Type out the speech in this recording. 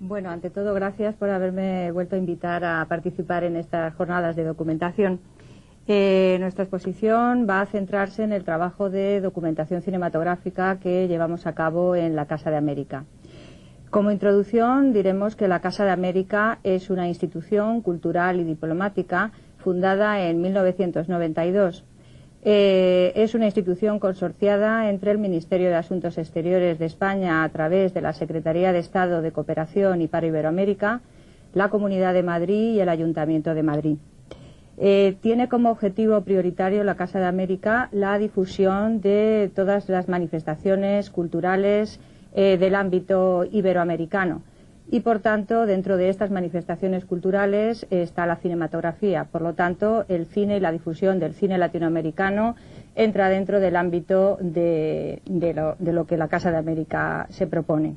Bueno, ante todo, gracias por haberme vuelto a invitar a participar en estas jornadas de documentación. Eh, nuestra exposición va a centrarse en el trabajo de documentación cinematográfica que llevamos a cabo en la Casa de América. Como introducción diremos que la Casa de América es una institución cultural y diplomática fundada en 1992 eh, es una institución consorciada entre el Ministerio de Asuntos Exteriores de España a través de la Secretaría de Estado de Cooperación y para Iberoamérica, la Comunidad de Madrid y el Ayuntamiento de Madrid. Eh, tiene como objetivo prioritario la Casa de América la difusión de todas las manifestaciones culturales eh, del ámbito iberoamericano y por tanto dentro de estas manifestaciones culturales está la cinematografía. Por lo tanto, el cine y la difusión del cine latinoamericano entra dentro del ámbito de, lo, que la Casa de América se propone.